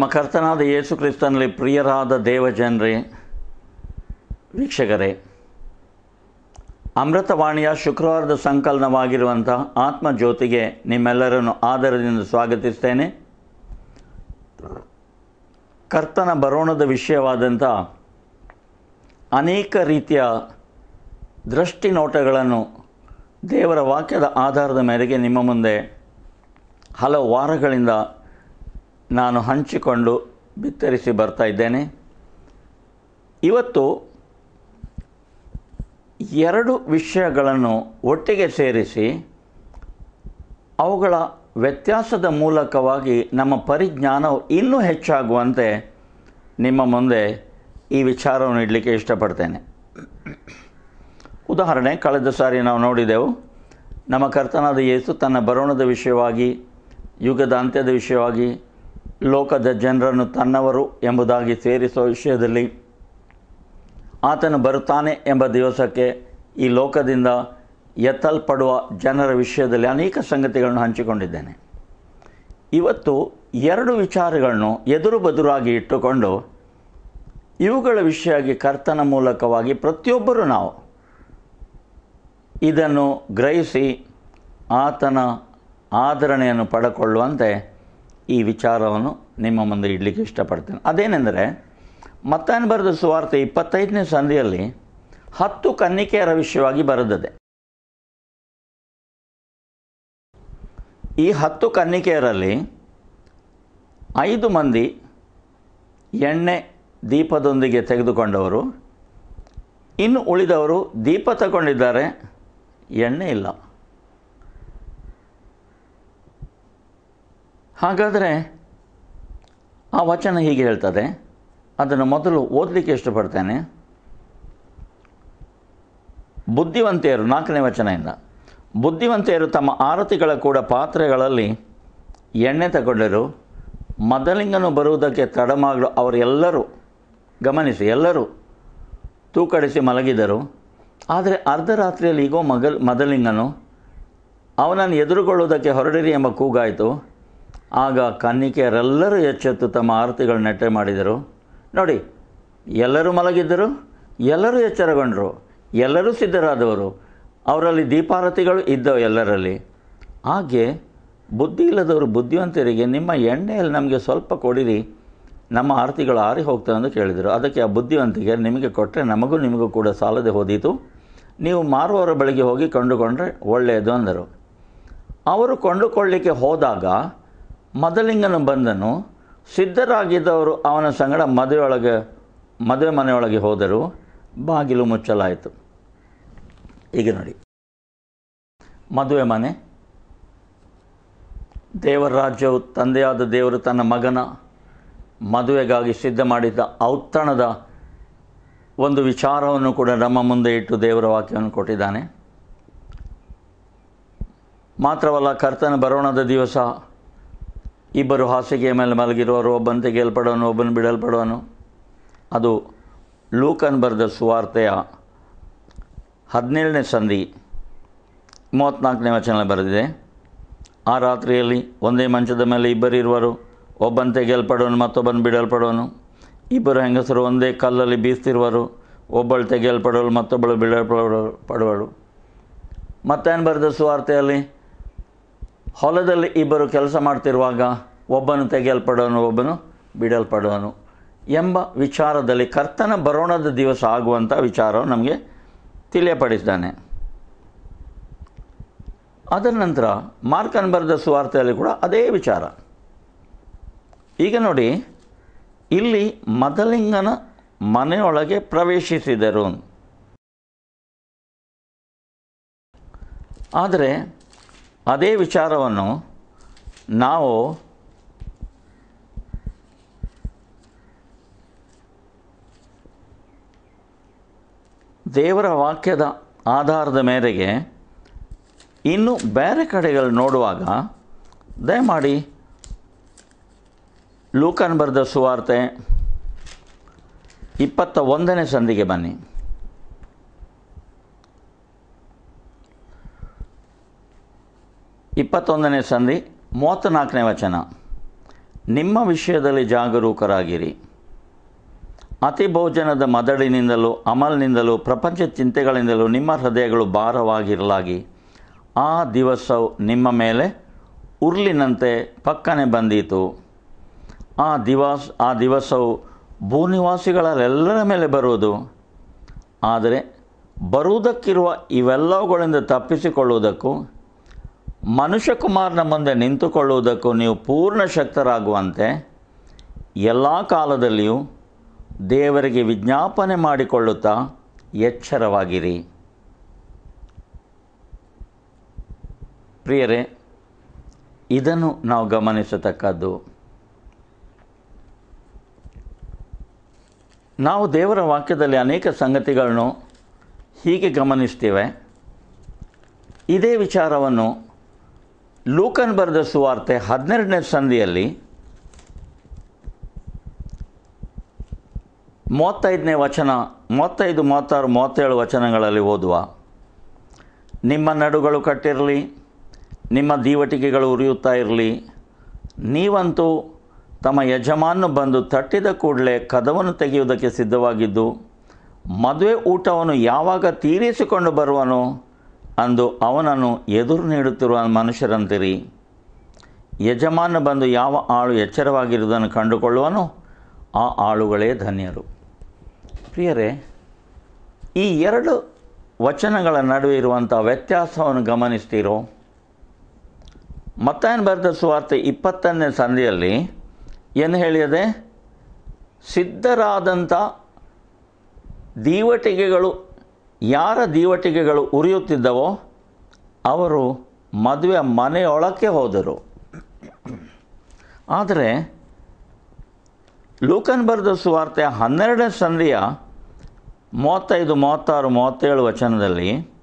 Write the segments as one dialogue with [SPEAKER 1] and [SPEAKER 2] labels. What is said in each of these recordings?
[SPEAKER 1] ನಮ್ಮ ಕರ್ತನಾದ ಯೇಸು ಕ್ರಿಸ್ತನಲ್ಲಿ ಪ್ರಿಯರಾದ ದೇವಜನರೇ, ವೀಕ್ಷಕರೇ, ಅಮೃತವಾಣಿಯ ಶುಕ್ರವಾರದ ಸಂಕಲನವಾಗಿರುವಂಥ ಆತ್ಮಜ್ಯೋತಿಗೆ ನಿಮ್ಮೆಲ್ಲರನ್ನು ಆದರದಿಂದ ಸ್ವಾಗತಿಸ್ತೇನೆ. ಕರ್ತನ ಬರೋಣದ ವಿಷಯವಾದಂಥ ಅನೇಕ ರೀತಿಯ ದೃಷ್ಟಿ ನೋಟಗಳನ್ನು ದೇವರ ವಾಕ್ಯದ ಆಧಾರದ ಮೇರೆಗೆ ನಿಮ್ಮ ಮುಂದೆ ಹಲವು ವಾರಗಳಿಂದ ನಾನು ಹಂಚಿಕೊಂಡು ಬಿತ್ತರಿಸಿ ಬರ್ತಾ ಇದ್ದೇನೆ. ಇವತ್ತು ಎರಡು ವಿಷಯಗಳನ್ನು ಒಟ್ಟಿಗೆ ಸೇರಿಸಿ ಅವುಗಳ ವ್ಯತ್ಯಾಸದ ಮೂಲಕವಾಗಿ ನಮ್ಮ ಪರಿಜ್ಞಾನವು ಇನ್ನೂ ಹೆಚ್ಚಾಗುವಂತೆ ನಿಮ್ಮ ಮುಂದೆ ಈ ವಿಚಾರವನ್ನು ಇಡಲಿಕ್ಕೆ ಇಷ್ಟಪಡ್ತೇನೆ. ಉದಾಹರಣೆ, ಕಳೆದ ಸಾರಿ ನಾವು ನೋಡಿದೆವು, ನಮ್ಮ ಕರ್ತನಾದ ಯೇಸು ತನ್ನ ಬರೋಣದ ವಿಷಯವಾಗಿ ಯುಗದ ಅಂತ್ಯದ ವಿಷಯವಾಗಿ ಲೋಕದ ಜನರನ್ನು ತನ್ನವರು ಎಂಬುದಾಗಿ ಸೇರಿಸುವ ವಿಷಯದಲ್ಲಿ ಆತನು ಬರುತ್ತಾನೆ ಎಂಬ ದಿವಸಕ್ಕೆ ಈ ಲೋಕದಿಂದ ಎತ್ತಲ್ಪಡುವ ಜನರ ವಿಷಯದಲ್ಲಿ ಅನೇಕ ಸಂಗತಿಗಳನ್ನು ಹಂಚಿಕೊಂಡಿದ್ದೇನೆ. ಇವತ್ತು ಎರಡು ವಿಚಾರಗಳನ್ನು ಎದುರು ಬದುರಾಗಿ ಇಟ್ಟುಕೊಂಡು ಇವುಗಳ ವಿಷಯವಾಗಿ ಕರ್ತನ ಮೂಲಕವಾಗಿ ಪ್ರತಿಯೊಬ್ಬರೂ ನಾವು ಇದನ್ನು ಗ್ರಹಿಸಿ ಆತನ ಆದರಣೆಯನ್ನು ಪಡೆಕೊಳ್ಳುವಂತೆ ಈ ವಿಚಾರವನ್ನು ನಿಮ್ಮ ಮುಂದೆ ಇಡಲಿಕ್ಕೆ ಇಷ್ಟಪಡ್ತೇನೆ. ಅದೇನೆಂದರೆ, ಮತ್ತಾಯನ ಬರೆದ ಸುವಾರ್ತೆ ಇಪ್ಪತ್ತೈದನೇ ಸಂಧಿಯಲ್ಲಿ ಹತ್ತು ಕನ್ನಿಕೆಯರ ವಿಷಯವಾಗಿ ಬರೆದಿದೆ. ಈ ಹತ್ತು ಕನ್ನಿಕೆಯರಲ್ಲಿ ಐದು ಮಂದಿ ಎಣ್ಣೆ ದೀಪದೊಂದಿಗೆ ತೆಗೆದುಕೊಂಡವರು, ಇನ್ನು ಉಳಿದವರು ದೀಪ ತಗೊಂಡಿದ್ದಾರೆ, ಎಣ್ಣೆ ಇಲ್ಲ. ಹಾಗಾದರೆ ಆ ವಚನ ಹೀಗೆ ಹೇಳ್ತದೆ. ಅದನ್ನು ಮೊದಲು ಓದಲಿಕ್ಕೆ ಇಷ್ಟಪಡ್ತೇನೆ. ಬುದ್ಧಿವಂತೆಯರು, ನಾಲ್ಕನೇ ವಚನದಿಂದ. ಬುದ್ಧಿವಂತೆಯರು ತಮ್ಮ ಆರತಿಗಳ ಕೂಡ ಪಾತ್ರೆಗಳಲ್ಲಿ ಎಣ್ಣೆ ತಗೊಂಡರು. ಮದಲಿಂಗನು ಬರುವುದಕ್ಕೆ ತಡಮಾಗಲು ಅವರೆಲ್ಲರೂ ಗಮನಿಸಿ, ಎಲ್ಲರೂ ತೂಕಡಿಸಿ ಮಲಗಿದರು. ಆದರೆ ಅರ್ಧರಾತ್ರಿಯಲ್ಲಿ ಈಗೋ ಮಗಲ್ ಮದಲಿಂಗನು ಅವನನ್ನು ಎದುರುಗೊಳ್ಳುವುದಕ್ಕೆ ಹೊರಡಿರಿ ಎಂಬ ಕೂಗಾಯಿತು. ಆಗ ಕನ್ನಿಕೆಯರೆಲ್ಲರೂ ಎಚ್ಚೆತ್ತು ತಮ್ಮ ಆರತಿಗಳು ನೆಟ್ಟೆ ಮಾಡಿದರು. ನೋಡಿ, ಎಲ್ಲರೂ ಮಲಗಿದ್ದರು, ಎಲ್ಲರೂ ಎಚ್ಚರಗೊಂಡರು, ಎಲ್ಲರೂ ಸಿದ್ಧರಾದವರು. ಅವರಲ್ಲಿ ದೀಪಾರತಿಗಳು ಇದ್ದವು ಎಲ್ಲರಲ್ಲಿ. ಹಾಗೆ ಬುದ್ಧಿ ಇಲ್ಲದವರು ಬುದ್ಧಿವಂತರಿಗೆ, ನಿಮ್ಮ ಎಣ್ಣೆಯಲ್ಲಿ ನಮಗೆ ಸ್ವಲ್ಪ ಕೊಡಿರಿ, ನಮ್ಮ ಆರತಿಗಳು ಆರಿ ಹೋಗ್ತವೆ ಅಂತ ಕೇಳಿದರು. ಅದಕ್ಕೆ ಆ ಬುದ್ಧಿವಂತಿಗೆ, ನಿಮಗೆ ಕೊಟ್ಟರೆ ನಮಗೂ ನಿಮಗೂ ಕೂಡ ಸಾಲದೆ ಹೋದೀತು. ನೀವು ಮಾರುವವರ ಬಳಿಗೆ ಹೋಗಿ ಕೊಂಡುಕೊಂಡ್ರೆ ಒಳ್ಳೆಯದು ಅಂದರು. ಅವರು ಕೊಂಡುಕೊಳ್ಳಿಕ್ಕೆ ಹೋದಾಗ ಮದಲಿಂಗನು ಬಂದನು ಸಿದ್ಧರಾಗಿದ್ದವರು ಅವನ ಸಂಗಡ ಮದುವೆಯೊಳಗೆ, ಮದುವೆ ಮನೆಯೊಳಗೆ ಹೋದರು, ಬಾಗಿಲು ಮುಚ್ಚಲಾಯಿತು. ಈಗ ನೋಡಿ. ಮದುವೆ ಮನೆ. ದೇವರ ರಾಜ್ಯವು ತಂದೆಯಾದ ದೇವರು ತನ್ನ ಮಗನ ಮದುವೆಗಾಗಿ ಸಿದ್ಧ ಮಾಡಿದ್ದ ಔತಣದ ಒಂದು ವಿಚಾರವನ್ನು ಕೂಡ ನಮ್ಮ ಮುಂದೆ ಇಟ್ಟು ದೇವರ ವಾಕ್ಯವನ್ನು ಕೊಟ್ಟಿದ್ದಾನೆ. ಮಾತ್ರವಲ್ಲ, ಕರ್ತನ ಬರೋಣದ ದಿವಸ ಇಬ್ಬರು ಹಾಸಿಗೆಯ ಮೇಲೆ ಮಲಗಿರುವರು ಒಬ್ಬನು ತೆಗೆಯಲ್ಪಡೋನು ಒಬ್ಬನು ಬಿಡಲ್ಪಡೋನು ಅದು ಲೂಕನ್ ಬರೆದ ಸುವಾರ್ತೆಯ ಹದಿನೇಳನೇ ಸಂಧಿ, ಮೂವತ್ತ್ನಾಲ್ಕನೇ ವಚನ ಬರೆದಿದೆ. ಆ ರಾತ್ರಿಯಲ್ಲಿ ಒಂದೇ ಮಂಚದ ಮೇಲೆ ಇಬ್ಬರಿರುವರು ಒಬ್ಬನು ತೆಗೆಯಲ್ಪಡೋನು ಮತ್ತೊಬ್ಬನು ಬಿಡಲ್ಪಡೋನು ಇಬ್ಬರು ಹೆಂಗಸರು ಒಂದೇ ಕಲ್ಲಲ್ಲಿ ಬೀಸ್ತಿರುವರು, ಒಬ್ಬಳು ತೆಗೆಯಲ್ಪಡೋಳು ಮತ್ತೊಬ್ಬಳು ಬಿಡಲ್ಪಡೋ ಪಡುವಳು ಮತ್ತೇನು ಬರೆದ ಸುವಾರ್ತೆಯಲ್ಲಿ? ಹೊಲದಲ್ಲಿ ಇಬ್ಬರು ಕೆಲಸ ಮಾಡ್ತಿರುವಾಗ ಒಬ್ಬನು ತೆಗೆಯಲ್ಪಡೋನು ಒಬ್ಬನು ಬಿಡಲ್ಪಡೋನು ಎಂಬ ವಿಚಾರದಲ್ಲಿ ಕರ್ತನ ಬರೋಣದ ದಿವಸ ಆಗುವಂಥ ವಿಚಾರ ನಮಗೆ ತಿಳಿಯಪಡಿಸಿದ್ದಾನೆ. ಅದರ ನಂತರ ಮಾರ್ಕನ್ ಬರೆದ ಸುವಾರ್ತೆಯಲ್ಲಿ ಕೂಡ ಅದೇ ವಿಚಾರ. ಈಗ ನೋಡಿ, ಇಲ್ಲಿ ಮದಲಿಂಗನ ಮನೆಯೊಳಗೆ ಪ್ರವೇಶಿಸಿದರು. ಆದರೆ ಅದೇ ವಿಚಾರವನ್ನು ನಾವು ದೇವರ ವಾಕ್ಯದ ಆಧಾರದ ಮೇರೆಗೆ ಇನ್ನು ಬೇರೆ ಕಡೆಗಳು ನೋಡುವಾಗ, ದಯಮಾಡಿ ಲೂಕನ್ ಬರೆದ ಸುವಾರ್ತೆ ಇಪ್ಪತ್ತ ಒಂದನೇ ಸಂದಿಗೆ ಬನ್ನಿ. ಇಪ್ಪತ್ತೊಂದನೇ ಸಂಧಿ, ಮೂವತ್ತ್ನಾಲ್ಕನೇ ವಚನ. ನಿಮ್ಮ ವಿಷಯದಲ್ಲಿ ಜಾಗರೂಕರಾಗಿರಿ. ಅತಿ ಭೋಜನದ ಮದಡಿನಿಂದಲೂ, ಅಮಲ್ನಿಂದಲೂ, ಪ್ರಪಂಚ ಚಿಂತೆಗಳಿಂದಲೂ ನಿಮ್ಮ ಹೃದಯಗಳು ಭಾರವಾಗಿರಲಾಗಿ, ಆ ದಿವಸವು ನಿಮ್ಮ ಮೇಲೆ ಉರ್ಲಿನಂತೆ ಪಕ್ಕನೆ ಬಂದೀತು. ಆ ದಿವಸ, ಆ ದಿವಸವು ಭೂನಿವಾಸಿಗಳೆಲ್ಲರ ಮೇಲೆ ಬರುವುದು. ಆದರೆ ಬರುವುದಕ್ಕಿರುವ ಇವೆಲ್ಲವುಗಳಿಂದ ತಪ್ಪಿಸಿಕೊಳ್ಳುವುದಕ್ಕೂ ಮನುಷ್ಯಕುಮಾರನ ಮುಂದೆ ನಿಂತುಕೊಳ್ಳುವುದಕ್ಕೂ ನೀವು ಪೂರ್ಣ ಶಕ್ತರಾಗುವಂತೆ ಎಲ್ಲ ಕಾಲದಲ್ಲಿಯೂ ದೇವರಿಗೆ ವಿಜ್ಞಾಪನೆ ಮಾಡಿಕೊಳ್ಳುತ್ತಾ ಎಚ್ಚರವಾಗಿರಿ. ಪ್ರಿಯರೇ, ಇದನ್ನು ನಾವು ಗಮನಿಸತಕ್ಕದ್ದು ನಾವು ದೇವರ ವಾಕ್ಯದಲ್ಲಿ ಅನೇಕ ಸಂಗತಿಗಳನ್ನು ಹೀಗೆ ಗಮನಿಸ್ತೇವೆ. ಇದೇ ವಿಚಾರವನ್ನು ಲೂಕನ್ ಬರೆದ ಸುವಾರ್ತೆ ಹದಿನೆರಡನೇ ಸಂಧಿಯಲ್ಲಿ ಮೂವತ್ತೈದನೇ ವಚನ, ಮೂವತ್ತೈದು, ಮೂವತ್ತಾರು, ಮೂವತ್ತೇಳು ವಚನಗಳಲ್ಲಿ ಓದುವ, ನಿಮ್ಮ ನಡುಗಳು ಕಟ್ಟಿರಲಿ, ನಿಮ್ಮ ದೀವಟಿಕೆಗಳು ಉರಿಯುತ್ತಾ ಇರಲಿ, ನೀವಂತೂ ತಮ್ಮ ಯಜಮಾನು ಬಂದು ತಟ್ಟಿದ ಕೂಡಲೇ ಕದವನ್ನು ತೆಗೆಯುವುದಕ್ಕೆ ಸಿದ್ಧವಾಗಿದ್ದು, ಮದುವೆ ಊಟವನ್ನು ಯಾವಾಗ ತೀರಿಸಿಕೊಂಡು ಬರುವನೋ ಅಂದು ಅವನನ್ನು ಎದುರು ನೀಡುತ್ತಿರುವ ಮನುಷ್ಯರಂತಿರಿ. ಯಜಮಾನ ಬಂದು ಯಾವ ಆಳು ಎಚ್ಚರವಾಗಿರುವುದನ್ನು ಕಂಡುಕೊಳ್ಳುವನೋ? ಆ ಆಳುಗಳೇ ಧನ್ಯರು. ಪ್ರಿಯರೇ, ಈ ಎರಡು ವಚನಗಳ ನಡುವೆ ಇರುವಂಥ ವ್ಯತ್ಯಾಸವನ್ನು ಗಮನಿಸ್ತೀರೋ? ಮತ್ತಾಯನ್ ಬರೆದ ಸುವಾರ್ತೆ ಇಪ್ಪತ್ತನೇ ಸಂಧಿಯಲ್ಲಿ ಏನು ಹೇಳಿದೆ ಸಿದ್ಧರಾದಂಥ ದೀವಟಿಗೆಗಳು ಯಾರ ದೀವಟಿಗೆಗಳು ಉರಿಯುತ್ತಿದ್ದವೋ ಅವರು ಮದುವೆ ಮನೆಯೊಳಕ್ಕೆ ಹೋದರು. ಆದರೆ ಲೂಕನ್ ಬರೆದ ಸುವಾರ್ತೆ ಹನ್ನೆರಡನೇ ಸಂಧಿಯ ಮೂವತ್ತೈದು, ಮೂವತ್ತಾರು, ಮೂವತ್ತೇಳು ವಚನದಲ್ಲಿ,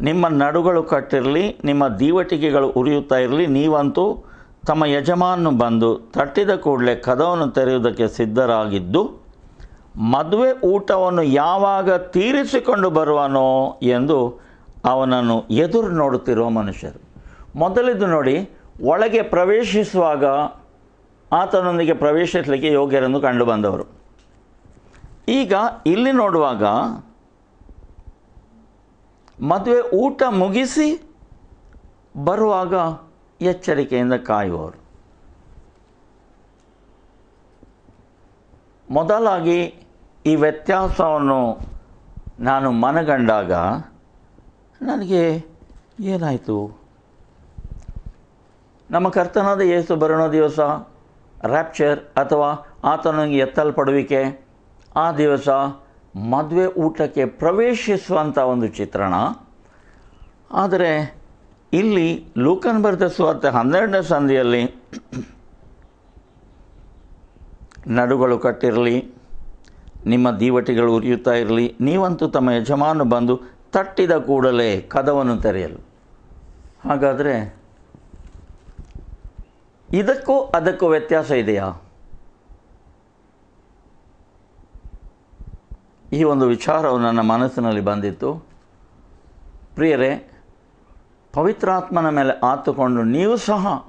[SPEAKER 1] ನಿಮ್ಮ ನಡುಗಳು ಕಟ್ಟಿರಲಿ, ನಿಮ್ಮ ದೀವಟಿಕೆಗಳು ಉರಿಯುತ್ತಾ ಇರಲಿ, ನೀವಂತೂ ತಮ್ಮ ಯಜಮಾನನು ಬಂದು ತಟ್ಟಿದ ಕೂಡಲೇ ಕದವನ್ನು ತೆರೆಯುವುದಕ್ಕೆ ಸಿದ್ಧರಾಗಿದ್ದು ಮದುವೆ ಊಟವನ್ನು ಯಾವಾಗ ತೀರಿಸಿಕೊಂಡು ಬರುವನೋ ಎಂದು ಅವನನ್ನು ಎದುರು ನೋಡುತ್ತಿರುವ ಮನುಷ್ಯರು. ಮೊದಲಿದ್ದು ನೋಡಿ, ಒಳಗೆ ಪ್ರವೇಶಿಸುವಾಗ ಆತನೊಂದಿಗೆ ಪ್ರವೇಶಿಸಲಿಕ್ಕೆ ಯೋಗ್ಯರೆಂದು ಕಂಡು ಬಂದವರು. ಈಗ ಇಲ್ಲಿ ನೋಡುವಾಗ ಮದುವೆ ಊಟ ಮುಗಿಸಿ ಬರುವಾಗ ಎಚ್ಚರಿಕೆಯಿಂದ ಕಾಯುವವರು. ಮೊದಲಾಗಿ ಈ ವ್ಯತ್ಯಾಸವನ್ನು ನಾನು ಮನಗಂಡಾಗ ನನಗೆ ಏನಾಯಿತು? ನಮ್ಮ ಕರ್ತನಾದ ಯೇಸು ಬರೋಣ ದಿವಸ ರ್ಯಾಪ್ಚರ್ ಅಥವಾ ಆತನಿಗೆ ಎತ್ತಲ್ಪಡುವಿಕೆ, ಆ ದಿವಸ ಮದುವೆ ಊಟಕ್ಕೆ ಪ್ರವೇಶಿಸುವಂಥ ಒಂದು ಚಿತ್ರಣ. ಆದರೆ ಇಲ್ಲಿ ಲೂಕನ್ ಬರೆದ ಹನ್ನೆರಡನೇ ಸಂದಿಯಲ್ಲಿ ನಡುಗಳು ಕಟ್ಟಿರಲಿ ನಿಮ್ಮ ದೀವಟಿಗಳು ಉರಿಯುತ್ತಾ ಇರಲಿ. ನೀವಂತೂ ತಮ್ಮ ಯಜಮಾನ ಬಂದು ತಟ್ಟಿದ ಕೂಡಲೇ ಕದವನ್ನು ತೆರೆಯಲು. ಹಾಗಾದರೆ ಇದಕ್ಕೂ ಅದಕ್ಕೂ ವ್ಯತ್ಯಾಸ ಇದೆಯಾ? ಈ ಒಂದು ವಿಚಾರವು ನನ್ನ ಮನಸ್ಸಿನಲ್ಲಿ ಬಂದಿತ್ತು. ಪ್ರಿಯರೇ, ಪವಿತ್ರಾತ್ಮನ ಮೇಲೆ ಆತುಕೊಂಡು ನೀವು ಸಹ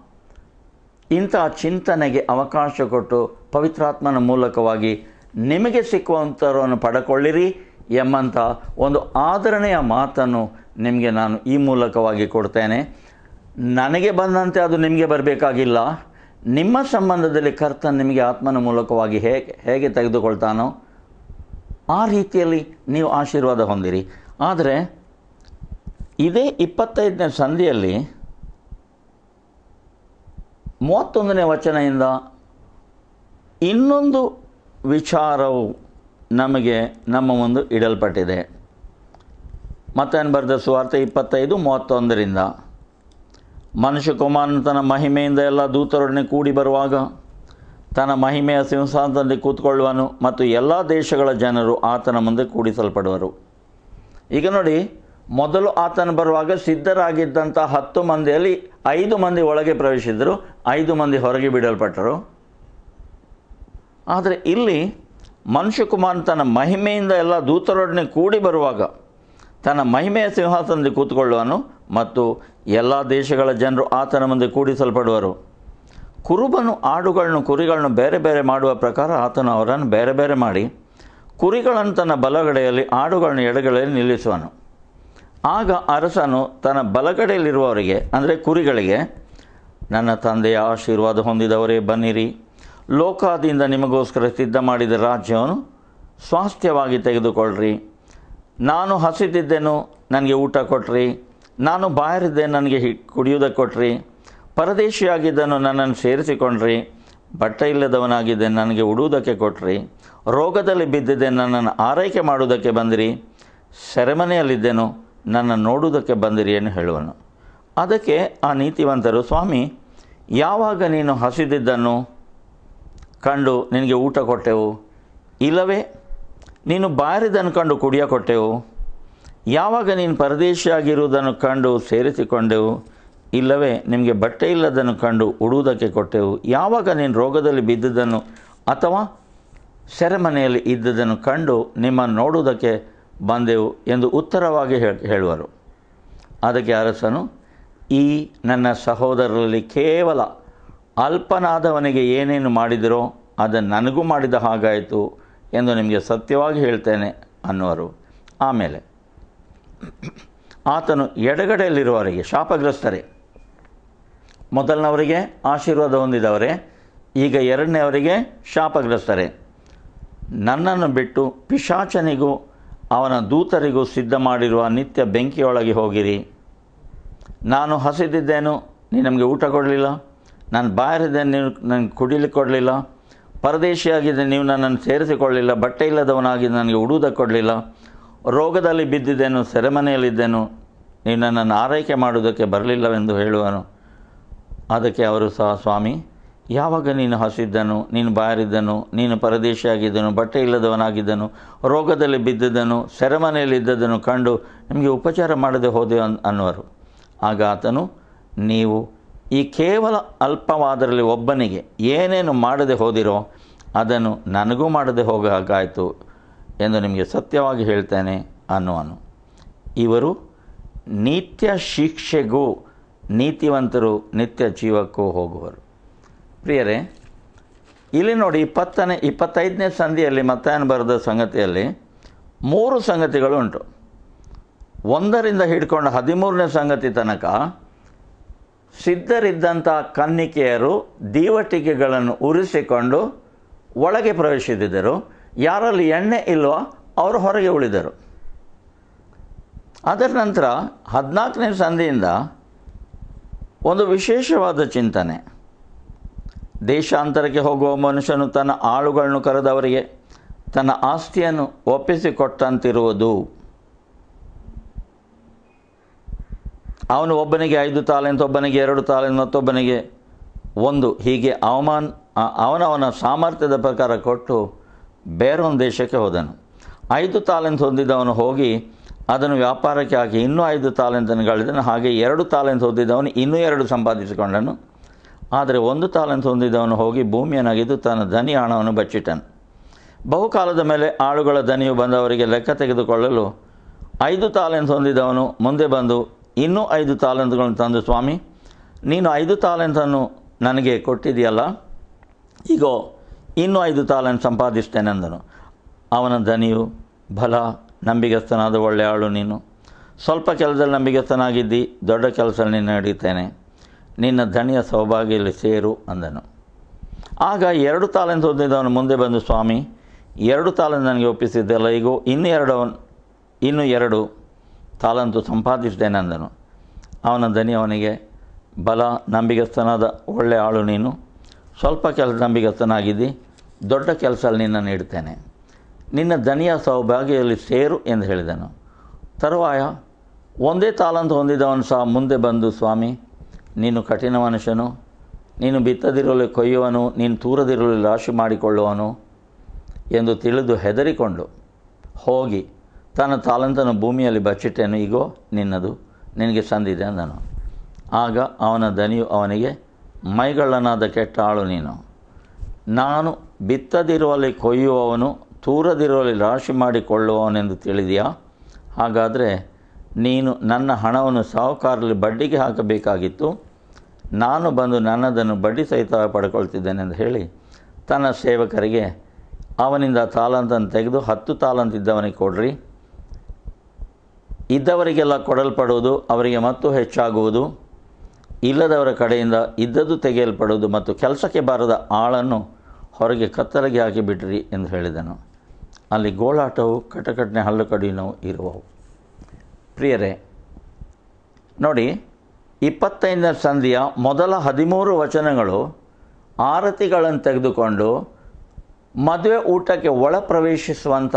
[SPEAKER 1] ಇಂಥ ಚಿಂತನೆಗೆ ಅವಕಾಶ ಕೊಟ್ಟು ಪವಿತ್ರಾತ್ಮನ ಮೂಲಕವಾಗಿ ನಿಮಗೆ ಸಿಕ್ಕುವಂಥವರನ್ನು ಪಡ್ಕೊಳ್ಳಿರಿ ಎಂಬಂಥ ಒಂದು ಆದರಣೆಯ ಮಾತನ್ನು ನಿಮಗೆ ನಾನು ಈ ಮೂಲಕವಾಗಿ ಕೊಡ್ತೇನೆ. ನನಗೆ ಬಂದಂತೆ ಅದು ನಿಮಗೆ ಬರಬೇಕಾಗಿಲ್ಲ. ನಿಮ್ಮ ಸಂಬಂಧದಲ್ಲಿ ಕರ್ತ ನಿಮಗೆ ಆತ್ಮನ ಮೂಲಕವಾಗಿ ಹೇಗೆ ಹೇಗೆ ತೆಗೆದುಕೊಳ್ತಾನೋ ಆ ರೀತಿಯಲ್ಲಿ ನೀವು ಆಶೀರ್ವಾದ ಹೊಂದಿರಿ. ಆದರೆ ಇದೇ ಇಪ್ಪತ್ತೈದನೇ ಸಂಧಿಯಲ್ಲಿ ಮೂವತ್ತೊಂದನೇ ವಚನದಿಂದ ಇನ್ನೊಂದು ವಿಚಾರವು ನಮಗೆ ನಮ್ಮ ಮುಂದೆ ಇಡಲ್ಪಟ್ಟಿದೆ. ಮತ್ತೇನು ಬರೆದ ಸುವಾರ್ತೆ ಇಪ್ಪತ್ತೈದು, ಮೂವತ್ತೊಂದರಿಂದ, ಮನುಷ್ಯ ಕುಮಾರನ ತನ್ನ ಮಹಿಮೆಯಿಂದ ಎಲ್ಲ ದೂತರೊಡನೆ ಕೂಡಿ ಬರುವಾಗ, ತನ್ನ ಮಹಿಮೆಯ ಸಿಂಹಾಸನದಲ್ಲಿ ಕೂತ್ಕೊಳ್ಳುವನು ಮತ್ತು ಎಲ್ಲ ದೇಶಗಳ ಜನರು ಆತನ ಮುಂದೆ ಕೂಡಿಸಲ್ಪಡುವರು. ಈಗ ನೋಡಿ, ಮೊದಲು ಆತನ ಬರುವಾಗ ಸಿದ್ಧರಾಗಿದ್ದಂಥ ಹತ್ತು ಮಂದಿಯಲ್ಲಿ ಐದು ಮಂದಿ ಒಳಗೆ ಪ್ರವೇಶಿಸಿದರು, ಐದು ಮಂದಿ ಹೊರಗೆ ಬಿಡಲ್ಪಟ್ಟರು. ಆದರೆ ಇಲ್ಲಿ ಮನುಷ್ಯಕುಮಾರ್ ತನ್ನ ಮಹಿಮೆಯಿಂದ ಎಲ್ಲ ದೂತರೊಡನೆ ಕೂಡಿ ಬರುವಾಗ ತನ್ನ ಮಹಿಮೆಯ ಸಿಂಹಾಸನದಲ್ಲಿ ಕೂತ್ಕೊಳ್ಳುವನು ಮತ್ತು ಎಲ್ಲ ದೇಶಗಳ ಜನರು ಆತನ ಮುಂದೆ ಕೂಡಿಸಲ್ಪಡುವರು. ಕುರುಬನು ಆಡುಗಳನ್ನು, ಕುರಿಗಳನ್ನು ಬೇರೆ ಬೇರೆ ಮಾಡುವ ಪ್ರಕಾರ ಆತನು ಅವರನ್ನು ಬೇರೆ ಬೇರೆ ಮಾಡಿ ಕುರಿಗಳನ್ನು ತನ್ನ ಬಲಗಡೆಯಲ್ಲಿ, ಆಡುಗಳನ್ನು ಎಡಗಡೆಯಲ್ಲಿ ನಿಲ್ಲಿಸುವನು. ಆಗ ಅರಸನು ತನ್ನ ಬಲಗಡೆಯಲ್ಲಿರುವವರಿಗೆ, ಅಂದರೆ ಕುರಿಗಳಿಗೆ, ನನ್ನ ತಂದೆಯ ಆಶೀರ್ವಾದ ಹೊಂದಿದವರೇ ಬನ್ನಿರಿ. ಲೋಕಾದಿಂದ ನಿಮಗೋಸ್ಕರ ಸಿದ್ಧ ಮಾಡಿದ ರಾಜ್ಯವನ್ನು ಸ್ವಾಸ್ಥ್ಯವಾಗಿ ತೆಗೆದುಕೊಳ್ಳ್ರಿ. ನಾನು ಹಸಿದಿದ್ದೆನು, ನನಗೆ ಊಟ ಕೊಟ್ರಿ. ನಾನು ಬಾಯರಿದ್ದೆ, ನನಗೆ ಹಿ ಕುಡಿಯುವುದಕ್ಕೆ ಕೊಟ್ರಿ. ಪರದೇಶಿಯಾಗಿದ್ದನು ನನ್ನನ್ನು ಸೇರಿಸಿಕೊಂಡ್ರಿ. ಬಟ್ಟೆ ಇಲ್ಲದವನಾಗಿದ್ದೆ, ನನಗೆ ಉಡುವುದಕ್ಕೆ ಕೊಟ್ರಿ. ರೋಗದಲ್ಲಿ ಬಿದ್ದಿದ್ದೆ, ನನ್ನನ್ನು ಆರೈಕೆ ಮಾಡುವುದಕ್ಕೆ ಬಂದಿರಿ. ಸೆರೆಮನೆಯಲ್ಲಿದ್ದೇನು ನನ್ನ ನೋಡುವುದಕ್ಕೆ ಬಂದಿರಿ ಎಂದು ಹೇಳುವನು. ಅದಕ್ಕೆ ಆ ನೀತಿವಂತರು, ಸ್ವಾಮಿ, ಯಾವಾಗ ನೀನು ಹಸಿದಿದ್ದನ್ನು ಕಂಡು ನಿನಗೆ ಊಟ ಕೊಟ್ಟೆವು? ಇಲ್ಲವೇ? ನೀನು ಬಾರಿದನ್ನು ಕಂಡು ಕುಡಿಯ ಕೊಟ್ಟೆವು. ಯಾವಾಗ ನೀನು ಪರದೇಶಿಯಾಗಿರುವುದನ್ನು ಕಂಡು ಸೇರಿಸಿಕೊಂಡೆವು? ಇಲ್ಲವೇ? ನಿಮಗೆ ಬಟ್ಟೆ ಇಲ್ಲದನ್ನು ಕಂಡು ಉಡುವುದಕ್ಕೆ ಕೊಟ್ಟೆವು. ಯಾವಾಗ ನೀನು ರೋಗದಲ್ಲಿ ಬಿದ್ದದನ್ನು ಅಥವಾ ಸೆರೆಮನೆಯಲ್ಲಿ ಇದ್ದದನ್ನು ಕಂಡು ನಿಮ್ಮನ್ನು ನೋಡುವುದಕ್ಕೆ ಬಂದೆವು ಎಂದು ಉತ್ತರವಾಗಿ ಹೇಳುವರು. ಅದಕ್ಕೆ ಅರಸನು, ಈ ನನ್ನ ಸಹೋದರರಲ್ಲಿ ಕೇವಲ ಅಲ್ಪನಾದವನಿಗೆ ಏನೇನು ಮಾಡಿದಿರೋ ಅದನ್ನು ನನಗೂ ಮಾಡಿದ ಹಾಗಾಯಿತು ಎಂದು ನಿಮಗೆ ಸತ್ಯವಾಗಿ ಹೇಳ್ತೇನೆ, ಅನ್ನುವರು. ಆಮೇಲೆ, ಆತನು ಎಡಗಡೆಯಲ್ಲಿರುವವರಿಗೆ, ಶಾಪಗ್ರಸ್ತರೇ, ಮೊದಲನವರಿಗೆ ಆಶೀರ್ವಾದ ಹೊಂದಿದವರೇ, ಈಗ ಎರಡನೇವರಿಗೆ ಶಾಪಗ್ರಸ್ತರೇ. ನನ್ನನ್ನು ಬಿಟ್ಟು ಪಿಶಾಚನಿಗೂ ಅವನ ದೂತರಿಗೂ ಸಿದ್ಧ ಮಾಡಿರುವ ನಿತ್ಯ ಬೆಂಕಿಯೊಳಗೆ ಹೋಗಿರಿ. ನಾನು ಹಸಿದಿದ್ದೇನು, ನೀ ನಮಗೆ ಊಟ ಕೊಡಲಿಲ್ಲ? ನಾನು ಬಾಯರಿದ್ದೇನೆ ನೀವು ನನಗೆ ಕುಡಿಲಿಕ್ಕೆ ಕೊಡಲಿಲ್ಲ ಪರದೇಶಿಯಾಗಿದೆ ನೀವು ನನ್ನನ್ನು ಸೇರಿಸಿಕೊಳ್ಳಲಿಲ್ಲ, ಬಟ್ಟೆ ಇಲ್ಲದವನಾಗಿ ನನಗೆ ಉಡುವುದಕ್ಕೆ ಕೊಡಲಿಲ್ಲ, ರೋಗದಲ್ಲಿ ಬಿದ್ದಿದ್ದೇನು, ಸೆರೆಮನೆಯಲ್ಲಿದ್ದೇನು ನೀವು ನನ್ನನ್ನು ಆರೈಕೆ ಮಾಡುವುದಕ್ಕೆ ಬರಲಿಲ್ಲವೆಂದು ಹೇಳುವನು. ಅದಕ್ಕೆ ಅವರು ಸಹ, ಸ್ವಾಮಿ, ಯಾವಾಗ ನೀನು ಹಸಿದ್ದನು, ನೀನು ಬಾರಿದ್ದನು, ನೀನು ಪರದೇಶಿಯಾಗಿದ್ದನು, ಬಟ್ಟೆ ಇಲ್ಲದವನಾಗಿದ್ದನು, ರೋಗದಲ್ಲಿ ಬಿದ್ದಿದ್ದನು, ಸೆರೆಮನೆಯಲ್ಲಿದ್ದದನ್ನು ಕಂಡು ನಿಮಗೆ ಉಪಚಾರ ಮಾಡದೆ ಹೋದೆ ಅನ್, ಅನ್ನುವರು. ಆಗ ಆತನು, ನೀವು ಈ ಕೇವಲ ಅಲ್ಪವಾದರಲ್ಲಿ ಒಬ್ಬನಿಗೆ ಏನೇನು ಮಾಡದೆ ಹೋದಿರೋ ಅದನ್ನು ನನಗೂ ಮಾಡದೆ ಹೋಗ ಹಾಗಾಯಿತು ಎಂದು ನಿಮಗೆ ಸತ್ಯವಾಗಿ ಹೇಳ್ತೇನೆ ಅನ್ನುವನು. ಇವರು ನಿತ್ಯ ಶಿಕ್ಷೆಗೂ ನೀತಿವಂತರು ನಿತ್ಯ ಜೀವಕ್ಕೂ ಹೋಗುವರು. ಪ್ರಿಯರೇ, ಇಲ್ಲಿ ನೋಡಿ ಇಪ್ಪತ್ತನೇ, ಇಪ್ಪತ್ತೈದನೇ ಸಂಧಿಯಲ್ಲಿ ಮತ್ತಾಯನ ಬರೆದ ಸಂಗತಿಯಲ್ಲಿ ಮೂರು ಸಂಗತಿಗಳು ಉಂಟು. ಒಂದರಿಂದ ಹಿಡ್ಕೊಂಡು ಹದಿಮೂರನೇ ಸಂಗತಿ ತನಕ ಸಿದ್ಧರಿದ್ದಂಥ ಕನ್ನಿಕೆಯರು ದೀವಟಿಕೆಗಳನ್ನು ಉರಿಸಿಕೊಂಡು ಒಳಗೆ ಪ್ರವೇಶಿಸಿದರು. ಯಾರಲ್ಲಿ ಎಣ್ಣೆ ಇಲ್ವೋ ಅವರು ಹೊರಗೆ ಉಳಿದರು. ಅದರ ನಂತರ ಹದಿನಾಲ್ಕನೇ ಸಂಧಿಯಿಂದ ಒಂದು ವಿಶೇಷವಾದ ಚಿಂತನೆ. ದೇಶಾಂತರಕ್ಕೆ ಹೋಗುವ ಮನುಷ್ಯನು ತನ್ನ ಆಳುಗಳನ್ನು ಕರೆದವರಿಗೆ ತನ್ನ ಆಸ್ತಿಯನ್ನು ಒಪ್ಪಿಸಿಕೊಟ್ಟಂತಿರುವುದು. ಅವನು ಒಬ್ಬನಿಗೆ ಐದು ತಾಲೆಂತ ಒಬ್ಬನಿಗೆ ಎರಡು ತಾಲೆಂತ ಮತ್ತೊಬ್ಬನಿಗೆ ಒಂದು. ಹೀಗೆ ಅವಮಾನ ಅವನವನ ಸಾಮರ್ಥ್ಯದ ಪ್ರಕಾರ ಕೊಟ್ಟು ಬೇರೊಂದು ದೇಶಕ್ಕೆ ಹೋದನು. ಐದು ತಾಲೆಂತ್ ಹೊಂದಿದವನು ಹೋಗಿ ಅದನ್ನು ವ್ಯಾಪಾರಕ್ಕೆ ಹಾಕಿ ಇನ್ನೂ ಐದು ತಾಲೆಂತನ್ನು ಗಳಿದನು ಹಾಗೆ ಎರಡು ತಾಲೆಂತ್ ಹೊಂದಿದವನು ಇನ್ನೂ ಎರಡು ಸಂಪಾದಿಸಿಕೊಂಡನು. ಆದರೆ ಒಂದು ತಾಲೆಂತ್ ಹೊಂದಿದವನು ಹೋಗಿ ಭೂಮಿಯನ್ನಾಗಿದ್ದು ತನ್ನ ಧನಿ ಹಣವನ್ನು ಬಚ್ಚಿಟ್ಟನು. ಬಹುಕಾಲದ ಮೇಲೆ ಆಳುಗಳ ಧನಿಯು ಬಂದವರಿಗೆ ಲೆಕ್ಕ ತೆಗೆದುಕೊಳ್ಳಲು ಐದು ತಾಲೆಂತ್ ಹೊಂದಿದವನು ಮುಂದೆ ಬಂದು ಇನ್ನೂ ಐದು ತಾಲಂತುಗಳನ್ನು ತಂದು ಸ್ವಾಮಿ, ನೀನು ಐದು ತಾಲೆಂತನ್ನು ನನಗೆ ಕೊಟ್ಟಿದೆಯಲ್ಲ ಈಗೋ ಇನ್ನೂ ಐದು ತಾಲನ್ನು ಸಂಪಾದಿಸ್ತೇನೆ ಅಂದನು. ಅವನ ಧನಿಯು, ಬಲ, ನಂಬಿಗಸ್ತನಾದ ಒಳ್ಳೆಯ ಆಳು ನೀನು. ಸ್ವಲ್ಪ ಕೆಲಸದಲ್ಲಿ ನಂಬಿಗಸ್ತನಾಗಿದ್ದಿ, ದೊಡ್ಡ ಕೆಲಸ ನೀನು ನಡೀತೇನೆ ನಿನ್ನ ಧನಿಯ ಸೌಭಾಗ್ಯದಲ್ಲಿ ಸೇರು ಅಂದನು. ಆಗ ಎರಡು ತಾಲೆಂತ ಹೊಂದಿದವನು ಮುಂದೆ ಬಂದು, ಸ್ವಾಮಿ, ಎರಡು ತಾಲೆಂತ ನನಗೆ ಒಪ್ಪಿಸಿದ್ದೆಲ್ಲ ಈಗ ಇನ್ನೂ ಎರಡು ಇನ್ನೂ ಎರಡು ತಾಲಂತು ಸಂಪಾದಿಸಿದ್ದೇನೆ ಅಂದನು ಅವನ ದನಿ ಅವನಿಗೆ, ಬಲ, ನಂಬಿಗಸ್ತನಾದ ಒಳ್ಳೆಯ ಆಳು ನೀನು. ಸ್ವಲ್ಪ ಕೆಲಸ ನಂಬಿಗಸ್ತನಾಗಿದ್ದಿ, ದೊಡ್ಡ ಕೆಲಸ ನಿನ್ನ ನೀಡ್ತೇನೆ. ನಿನ್ನ ದನಿಯ ಸೌಭಾಗ್ಯದಲ್ಲಿ ಸೇರು ಎಂದು ಹೇಳಿದನು. ತರುವಾಯ, ಒಂದೇ ತಾಲಂತ ಹೊಂದಿದವನು ಸಹ ಮುಂದೆ ಬಂದು, ಸ್ವಾಮಿ, ನೀನು ಕಠಿಣ ಮನುಷ್ಯನು. ನೀನು ಬಿತ್ತದಿರಲು ಕೊಯ್ಯುವನು, ನೀನು ತೂರದಿರಲು ರಾಶಿ ಮಾಡಿಕೊಳ್ಳುವನು ಎಂದು ತಿಳಿದು ಹೆದರಿಕೊಂಡು ಹೋಗಿ ತನ್ನ ತಾಲಂತನ ಭೂಮಿಯಲ್ಲಿ ಬಚ್ಚಿಟ್ಟೇನು? ಈಗೋ ನಿನ್ನದು, ನಿನಗೆ ಸಂದಿದೆ ಅಂದನು. ಆಗ ಅವನ ದನಿಯು ಅವನಿಗೆ, ಮೈಗಳ್ಳನಾದ ಕೆಟ್ಟ ಆಳು ನೀನು. ನಾನು ಬಿತ್ತದಿರುವಲ್ಲಿ ಕೊಯ್ಯುವವನು, ತೂರದಿರುವಲ್ಲಿ ರಾಶಿ ಮಾಡಿಕೊಳ್ಳುವವನೆಂದು ತಿಳಿದೆಯಾ? ಹಾಗಾದರೆ ನೀನು ನನ್ನ ಹಣವನ್ನು ಸಾಹುಕಾರಲ್ಲಿ ಬಡ್ಡಿಗೆ ಹಾಕಬೇಕಾಗಿತ್ತು. ನಾನು ಬಂದು ನನ್ನದನ್ನು ಬಡ್ಡಿ ಸಹಿತ ಪಡ್ಕೊಳ್ತಿದ್ದೇನೆ ಅಂತ ಹೇಳಿ ತನ್ನ ಸೇವಕರಿಗೆ, ಅವನಿಂದ ತಾಲಂತನ್ನು ತೆಗೆದು ಹತ್ತು ತಾಲಂತಿದ್ದವನಿಗೆ ಕೊಡ್ರಿ. ಇದ್ದವರಿಗೆಲ್ಲ ಕೊಡಲ್ಪಡುವುದು ಅವರಿಗೆ ಮತ್ತು ಹೆಚ್ಚಾಗುವುದು, ಇಲ್ಲದವರ ಕಡೆಯಿಂದ ಇದ್ದದ್ದು ತೆಗೆಯಲ್ಪಡುವುದು ಮತ್ತು ಕೆಲಸಕ್ಕೆ ಬಾರದ ಆಳನ್ನು ಹೊರಗೆ ಕತ್ತಲಗೆ ಹಾಕಿಬಿಟ್ರಿ ಎಂದು ಹೇಳಿದನು. ಅಲ್ಲಿ ಗೋಳಾಟವು, ಕಟಕಟನೆ ಹಲ್ಲು ಕಡಿನವು ಇರುವವು. ಪ್ರಿಯರೇ, ನೋಡಿ, ಇಪ್ಪತ್ತೈದನೇ ಸಂಧಿಯ ಮೊದಲ ಹದಿಮೂರು ವಚನಗಳು ಆರತಿಗಳನ್ನು ತೆಗೆದುಕೊಂಡು ಮದುವೆ ಊಟಕ್ಕೆ ಒಳ ಪ್ರವೇಶಿಸುವಂಥ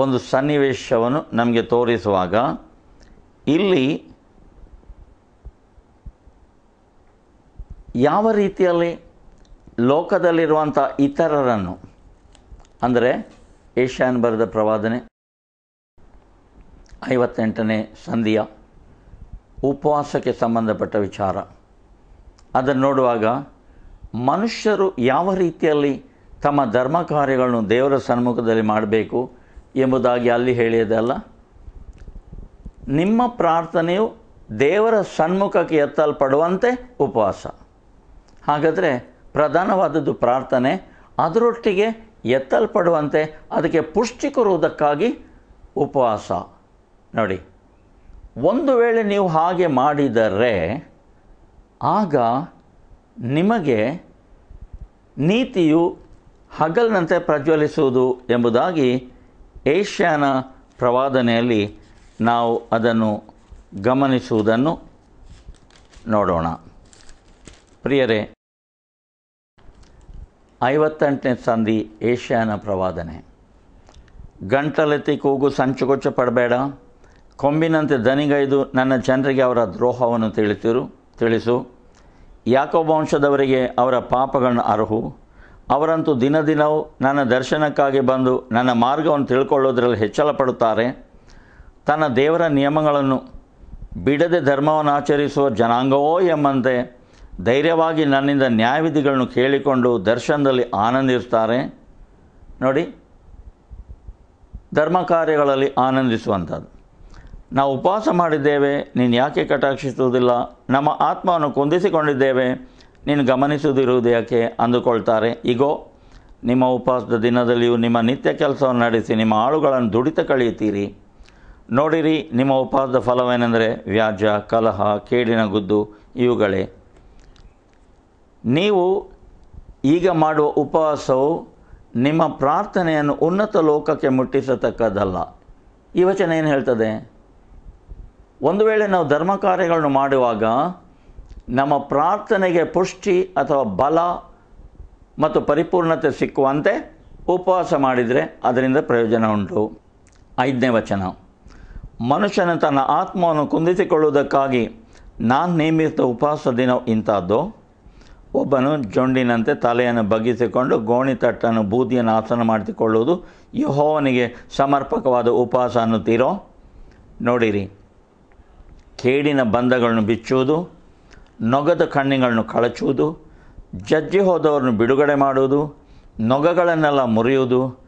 [SPEAKER 1] ಒಂದು ಸನ್ನಿವೇಶವನ್ನು ನಮಗೆ ತೋರಿಸುವಾಗ ಇಲ್ಲಿ ಯಾವ ರೀತಿಯಲ್ಲಿ ಲೋಕದಲ್ಲಿರುವಂಥ ಇತರರನ್ನು, ಅಂದರೆ ಏಷ್ಯಾನ್ ಬರೆದ ಪ್ರವಾದನೆ, ಐವತ್ತೆಂಟನೇ ಸಂಧಿಯ ಉಪವಾಸಕ್ಕೆ ಸಂಬಂಧಪಟ್ಟ ವಿಚಾರ, ಅದನ್ನು ನೋಡುವಾಗ ಮನುಷ್ಯರು ಯಾವ ರೀತಿಯಲ್ಲಿ ತಮ್ಮ ಧರ್ಮ ಕಾರ್ಯಗಳನ್ನು ದೇವರ ಸನ್ಮುಖದಲ್ಲಿ ಮಾಡಬೇಕು ಎಂಬುದಾಗಿ ಅಲ್ಲಿ ಹೇಳಿಯದಲ್ಲ ನಿಮ್ಮ ಪ್ರಾರ್ಥನೆಯು ದೇವರ ಸನ್ಮುಖಕ್ಕೆ ಎತ್ತಲ್ಪಡುವಂತೆ ಉಪವಾಸ. ಹಾಗಾದರೆ ಪ್ರಧಾನವಾದದ್ದು ಪ್ರಾರ್ಥನೆ, ಅದರೊಟ್ಟಿಗೆ ಎತ್ತಲ್ಪಡುವಂತೆ, ಅದಕ್ಕೆ ಪುಷ್ಟಿ ಕೊರುವುದಕ್ಕಾಗಿ ಉಪವಾಸ. ನೋಡಿ, ಒಂದು ವೇಳೆ ನೀವು ಹಾಗೆ ಮಾಡಿದರೆ, ಆಗ ನಿಮಗೆ ನೀತಿಯು ಹಗಲಿನಂತೆ ಪ್ರಜ್ವಲಿಸುವುದು ಎಂಬುದಾಗಿ ಏಷ್ಯಾನ ಪ್ರವಾದನೆಯಲ್ಲಿ ನಾವು ಅದನ್ನು ಗಮನಿಸುವುದನ್ನು ನೋಡೋಣ. ಪ್ರಿಯರೇ, ಐವತ್ತೆಂಟನೇ ಸಂಧಿ ಏಷ್ಯಾನ ಪ್ರವಾದನೆ. ಗಂಟಲೆತ್ತಿ ಕೂಗು ಸಂಚುಗೊಚ್ಚ ಪಡಬೇಡ. ಕೊಂಬಿನಂತೆ ದನಿಗೈದು ನನ್ನ ಜನರಿಗೆ ಅವರ ದ್ರೋಹವನ್ನು ತಿಳಿಸಿರು ತಿಳಿಸು. ಯಾಕೋಬ ವಂಶದವರಿಗೆ ಅವರ ಪಾಪಗಳನ್ನು ಅರ್ಹು. ಅವರಂತೂ ದಿನ ದಿನವೂ ನನ್ನ ದರ್ಶನಕ್ಕಾಗಿ ಬಂದು ನನ್ನ ಮಾರ್ಗವನ್ನು ತಿಳ್ಕೊಳ್ಳೋದ್ರಲ್ಲಿ ಹೆಚ್ಚಳ ಪಡುತ್ತಾರೆ. ತನ್ನ ದೇವರ ನಿಯಮಗಳನ್ನು ಬಿಡದೆ ಧರ್ಮವನ್ನು ಆಚರಿಸುವ ಜನಾಂಗವೋ ಎಂಬಂತೆ ಧೈರ್ಯವಾಗಿ ನನ್ನಿಂದ ನ್ಯಾಯವಿಧಿಗಳನ್ನು ಕೇಳಿಕೊಂಡು ದರ್ಶನದಲ್ಲಿ ಆನಂದಿಸ್ತಾರೆ ನೋಡಿ, ಧರ್ಮ ಕಾರ್ಯಗಳಲ್ಲಿ ಆನಂದಿಸುವಂಥದ್ದು. ನಾವು ಉಪವಾಸ ಮಾಡಿದ್ದೇವೆ, ನೀನು ಯಾಕೆ ಕಟಾಕ್ಷಿಸುವುದಿಲ್ಲ? ನಮ್ಮ ಆತ್ಮವನ್ನು ಕುಂದಿಸಿಕೊಂಡಿದ್ದೇವೆ ನೀನು ಗಮನಿಸುವುದಿರುವುದು ಯಾಕೆ ಅಂದುಕೊಳ್ತಾರೆ? ಈಗೋ ನಿಮ್ಮ ಉಪವಾಸದ ದಿನದಲ್ಲಿಯೂ ನಿಮ್ಮ ನಿತ್ಯ ಕೆಲಸವನ್ನು ನಡೆಸಿ, ನಿಮ್ಮ ಆಳುಗಳನ್ನು ದುಡಿತ ಕಳೆಯುತ್ತೀರಿ. ನೋಡಿರಿ, ನಿಮ್ಮ ಉಪವಾಸದ ಫಲವೇನೆಂದರೆ ವ್ಯಾಜ್ಯ, ಕಲಹ, ಕೇಡಿನ ಗುದ್ದು, ಇವುಗಳೇ. ನೀವು ಈಗ ಮಾಡುವ ಉಪವಾಸವು ನಿಮ್ಮ ಪ್ರಾರ್ಥನೆಯನ್ನು ಉನ್ನತ ಲೋಕಕ್ಕೆ ಮುಟ್ಟಿಸತಕ್ಕದ್ದಲ್ಲ. ಈ ವಚನ ಏನು ಹೇಳ್ತದೆ? ಒಂದು ವೇಳೆ ನಾವು ಧರ್ಮ ಕಾರ್ಯಗಳನ್ನು ಮಾಡುವಾಗ ನಮ್ಮ ಪ್ರಾರ್ಥನೆಗೆ ಪುಷ್ಟಿ ಅಥವಾ ಬಲ ಮತ್ತು ಪರಿಪೂರ್ಣತೆ ಸಿಕ್ಕುವಂತೆ ಉಪವಾಸ ಮಾಡಿದರೆ ಅದರಿಂದ ಪ್ರಯೋಜನ ಉಂಟು. ಐದನೇ ವಚನ. ಮನುಷ್ಯನ ತನ್ನ ಆತ್ಮವನ್ನು ಕುಂದಿಸಿಕೊಳ್ಳುವುದಕ್ಕಾಗಿ ನಾನು ನೇಮಿಸಿದ ಉಪವಾಸ ದಿನ ಇಂಥದ್ದು. ಒಬ್ಬನು ಜೊಂಡಿನಂತೆ ತಲೆಯನ್ನು ಬಗ್ಗಿಸಿಕೊಂಡು ಗೋಣಿ ತಟ್ಟನ್ನು ಬೂದಿಯನ್ನು ಆಸನ ಮಾಡಿಕೊಳ್ಳುವುದು ಯಹೋವನಿಗೆ ಸಮರ್ಪಕವಾದ ಉಪವಾಸ ಅನ್ನುತ್ತೀರೋ? ನೋಡಿರಿ. ಕೇಡಿನ ಬಂಧಗಳನ್ನು ಬಿಚ್ಚುವುದು ನೊಗದ ಕಣ್ಣಿಗಳನ್ನು ಕಳಚುವುದು, ಜಜ್ಜಿ ಹೋದವರನ್ನು ಬಿಡುಗಡೆ ಮಾಡುವುದು, ನೊಗಗಳನ್ನೆಲ್ಲ ಮುರಿಯುವುದು,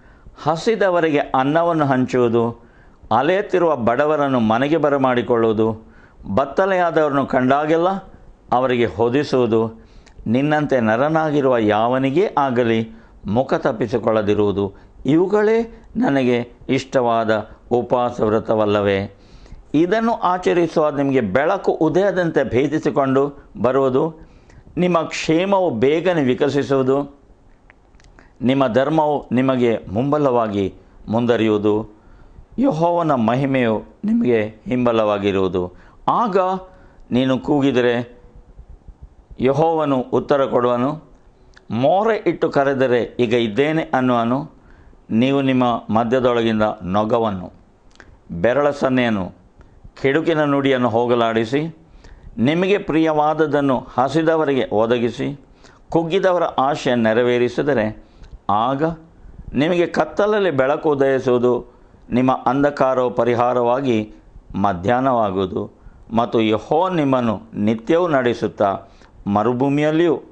[SPEAKER 1] ಹಸಿದವರಿಗೆ ಅನ್ನವನ್ನು ಹಂಚುವುದು, ಅಲೆಯುತ್ತಿರುವ ಬಡವರನ್ನು ಮನೆಗೆ ಬರಮಾಡಿಕೊಳ್ಳುವುದು, ಬತ್ತಲೆಯಾದವರನ್ನು ಕಂಡಾಗೆಲ್ಲ ಅವರಿಗೆ ಹೊದಿಸುವುದು, ನಿನ್ನಂತೆ ನರನಾಗಿರುವ ಯಾವನಿಗೇ ಆಗಲಿ ಮುಖ ತಪ್ಪಿಸಿಕೊಳ್ಳದಿರುವುದು, ಇವುಗಳೇ ನನಗೆ ಇಷ್ಟವಾದ ಉಪವಾಸ ವ್ರತವಲ್ಲವೇ ಇದನ್ನು ಆಚರಿಸುವ ನಿಮಗೆ ಬೆಳಕು ಉದಯದಂತೆ ಭೇದಿಸಿಕೊಂಡು ಬರುವುದು, ನಿಮ್ಮ ಕ್ಷೇಮವು ಬೇಗನೆ ವಿಕಸಿಸುವುದು, ನಿಮ್ಮ ಧರ್ಮವು ನಿಮಗೆ ಮುಂಬಲವಾಗಿ ಮುಂದರಿಯುವುದು, ಯಹೋವನ ಮಹಿಮೆಯು ನಿಮಗೆ ಹಿಂಬಲವಾಗಿರುವುದು. ಆಗ ನೀನು ಕೂಗಿದರೆ ಯಹೋವನು ಉತ್ತರ ಕೊಡುವನು, ಮೋರೆ ಇಟ್ಟು ಕರೆದರೆ ಈಗ ಇದ್ದೇನೆ ಅನ್ನುವನು, ನೀವು ನಿಮ್ಮ ಮಧ್ಯದೊಳಗಿಂದ ನೊಗವನ್ನು, ಬೆರಳ ಸನ್ನೆಯನ್ನು ಕೆಡುಕಿನ ನುಡಿಯನ್ನು ಹೋಗಲಾಡಿಸಿ, ನಿಮಗೆ ಪ್ರಿಯವಾದದನ್ನು ಹಸಿದವರಿಗೆ ಒದಗಿಸಿ, ಕುಗ್ಗಿದವರ ಆಶೆ ನೆರವೇರಿಸಿದರೆ, ಆಗ ನಿಮಗೆ ಕತ್ತಲಲ್ಲಿ ಬೆಳಕು ಉದಯಿಸುವುದು ನಿಮ್ಮ ಅಂಧಕಾರವು ಪರಿಹಾರವಾಗಿ ಮಧ್ಯಾಹ್ನವಾಗುವುದು ಮತ್ತು ಯಹೋ ನಿಮ್ಮನ್ನು ನಿತ್ಯವೂ ನಡೆಸುತ್ತಾ ಮರುಭೂಮಿಯಲ್ಲಿಯೂ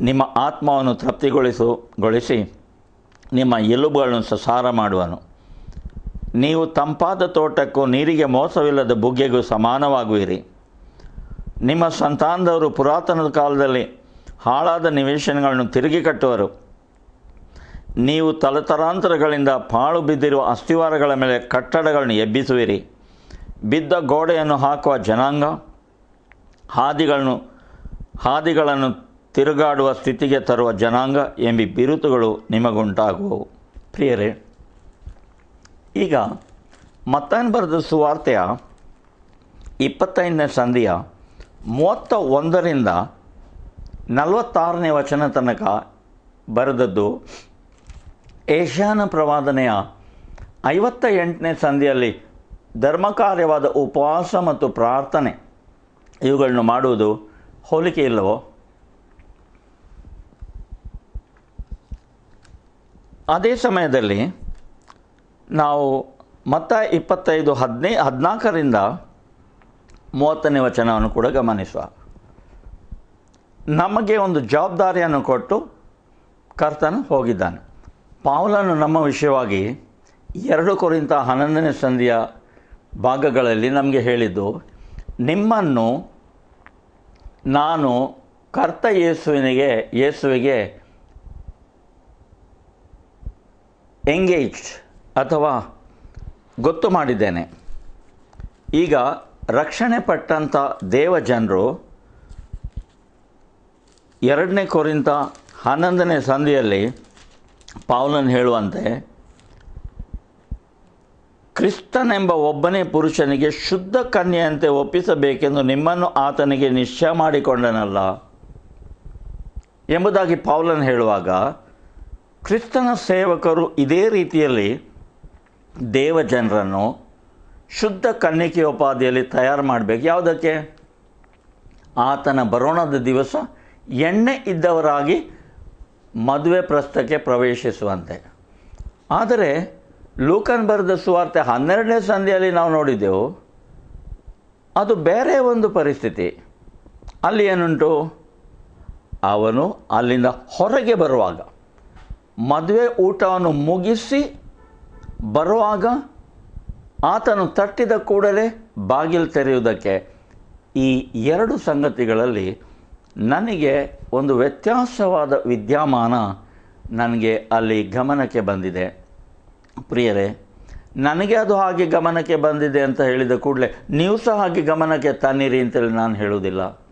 [SPEAKER 1] ನಿಮ್ಮ ಆತ್ಮವನ್ನು ತೃಪ್ತಿಗೊಳಿಸು, ಗೊಳಿಸಿ ನಿಮ್ಮ ಎಲುಬುಗಳನ್ನು ಸಸಾರ ಮಾಡುವನು. ನೀವು ತಂಪಾದ ತೋಟಕ್ಕೂ ನೀರಿಗೆ ಮೋಸವಿಲ್ಲದ ಬುಗ್ಗೆಗೂ ಸಮಾನವಾಗುವಿರಿ. ನಿಮ್ಮ ಸಂತಾನದವರು ಪುರಾತನದ ಕಾಲದಲ್ಲಿ ಹಾಳಾದ ನಿವೇಶನಗಳನ್ನು ತಿರುಗಿ ಕಟ್ಟುವರು. ನೀವು ತಲತರಾಂತರಗಳಿಂದ ಪಾಳು ಬಿದ್ದಿರುವ ಅಸ್ಥಿವಾರಗಳ ಮೇಲೆ ಕಟ್ಟಡಗಳನ್ನು ಎಬ್ಬಿಸುವಿರಿ. ಬಿದ್ದ ಗೋಡೆಯನ್ನು ಹಾಕುವ ಜನಾಂಗ, ಹಾದಿಗಳನ್ನು ಹಾದಿಗಳನ್ನು ತಿರುಗಾಡುವ ಸ್ಥಿತಿಗೆ ತರುವ ಜನಾಂಗ ಎಂಬಿ ಬಿರುತುಗಳು ನಿಮಗುಂಟಾಗುವವು. ಪ್ರಿಯರೇ ಈಗ ಮತ್ತಾಯನ ಬರೆದ ಸುವಾರ್ತೆಯ ಇಪ್ಪತ್ತೈದನೇ ಸಂಧಿಯ ಮೂವತ್ತ ಒಂದರಿಂದ ನಲವತ್ತಾರನೇ ವಚನ ತನಕ ಬರೆದದ್ದು ಏಷ್ಯಾನ ಪ್ರವಾದನೆಯ ಐವತ್ತ ಎಂಟನೇ ಸಂಧಿಯಲ್ಲಿ ಧರ್ಮಕಾರ್ಯವಾದ ಉಪವಾಸ ಮತ್ತು ಪ್ರಾರ್ಥನೆ ಇವುಗಳನ್ನು ಮಾಡುವುದು ಹೋಲಿಕೆ ಇಲ್ಲವೋ? ಅದೇ ಸಮಯದಲ್ಲಿ ನಾವು ಮತ್ತ ಇಪ್ಪತ್ತೈದು ಹದಿನೈ ಹದಿನಾಲ್ಕರಿಂದ ಮೂವತ್ತನೇ ವಚನವನ್ನು ಕೂಡ ಗಮನಿಸುವ. ನಮಗೆ ಒಂದು ಜವಾಬ್ದಾರಿಯನ್ನು ಕೊಟ್ಟು ಕರ್ತನು ಹೋಗಿದ್ದಾನೆ. ಪಾವಲನ್ನು ನಮ್ಮ ವಿಷಯವಾಗಿ ಎರಡು ಕುರಿತ ಹನ್ನೊಂದನೇ ಸಂಧಿಯ ಭಾಗಗಳಲ್ಲಿ ನಮಗೆ ಹೇಳಿದ್ದು, ನಿಮ್ಮನ್ನು ನಾನು ಕರ್ತ ಯೇಸುವಿನಿಗೆ ಯೇಸುವಿಗೆ ಎಂಗೇಜ್ಡ್ ಅಥವಾ ಗೊತ್ತು ಮಾಡಿದ್ದೇನೆ. ಈಗ ರಕ್ಷಣೆ ಪಟ್ಟಂಥ ದೇವಜನರು ಎರಡನೇ ಕೊರಿಂತ ಹನ್ನೊಂದನೇ ಸಂಧಿಯಲ್ಲಿ ಪಾವಲನ್ ಹೇಳುವಂತೆ, ಕ್ರಿಸ್ತನೆಂಬ ಒಬ್ಬನೇ ಪುರುಷನಿಗೆ ಶುದ್ಧ ಕನ್ಯೆಯಂತೆ ಒಪ್ಪಿಸಬೇಕೆಂದು ನಿಮ್ಮನ್ನು ಆತನಿಗೆ ನಿಶ್ಚಯ ಮಾಡಿಕೊಂಡನಲ್ಲ ಎಂಬುದಾಗಿ ಪಾವಲನ್ ಹೇಳುವಾಗ, ಕ್ರಿಸ್ತನ ಸೇವಕರು ಇದೇ ರೀತಿಯಲ್ಲಿ ದೇವಜನರನ್ನು ಶುದ್ಧ ಕನ್ನಿಕೆಯೋಪಾದಿಯಲ್ಲಿ ತಯಾರು ಮಾಡಬೇಕು. ಯಾವುದಕ್ಕೆ? ಆತನ ಬರೋಣದ ದಿವಸ ಎಣ್ಣೆ ಇದ್ದವರಾಗಿ ಮದುವೆ ಪ್ರಸ್ಥಕ್ಕೆ ಪ್ರವೇಶಿಸುವಂತೆ. ಆದರೆ ಲೂಕನ್ ಬರೆದ ಸುವಾರ್ತೆ ಹನ್ನೆರಡನೇ ಸಂಧಿಯಲ್ಲಿ ನಾವು ನೋಡಿದ್ದೆವು. ಅದು ಬೇರೆ ಒಂದು ಪರಿಸ್ಥಿತಿ. ಅಲ್ಲಿ ಏನುಂಟು? ಅವನು ಅಲ್ಲಿಂದ ಹೊರಗೆ ಬರುವಾಗ ಮದುವೆ ಊಟವನ್ನು ಮುಗಿಸಿ ಬರುವಾಗ ಆತನು ತಟ್ಟಿದ ಕೂಡಲೇ ಬಾಗಿಲು ತೆರೆಯುವುದಕ್ಕೆ ಈ ಎರಡು ಸಂಗತಿಗಳಲ್ಲಿ ನನಗೆ ಒಂದು ವ್ಯತ್ಯಾಸವಾದ ವಿದ್ಯಮಾನ ನನಗೆ ಅಲ್ಲಿ ಗಮನಕ್ಕೆ ಬಂದಿದೆ. ಪ್ರಿಯರೇ, ನನಗೆ ಅದು ಹಾಗೆ ಗಮನಕ್ಕೆ ಬಂದಿದೆ ಅಂತ ಹೇಳಿದ ಕೂಡಲೇ ನೀವು ಸಹ ಹಾಗೆ ಗಮನಕ್ಕೆ ತನ್ನಿರಿ ಅಂತೇಳಿ ನಾನು ಹೇಳುವುದಿಲ್ಲ.